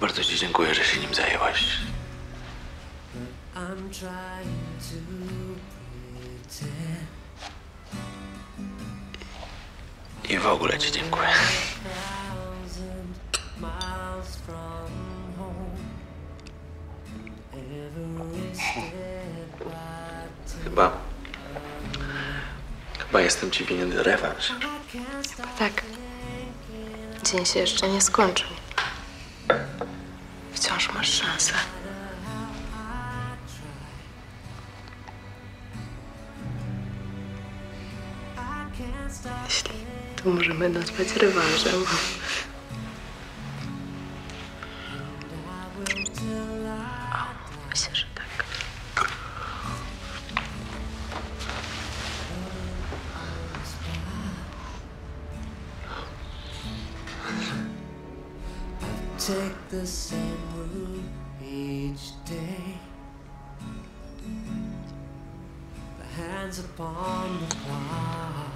Bardzo ci dziękuję, że się nim zajęłaś. I w ogóle ci dziękuję. Chyba... Chyba jestem ci winien rewanż. Stop Tak. Dzień się jeszcze nie skończył. Wciąż masz szansę. Jeśli to możemy nazwać rewanżem. I Myślę, że take the same route each day. The hands upon the plow.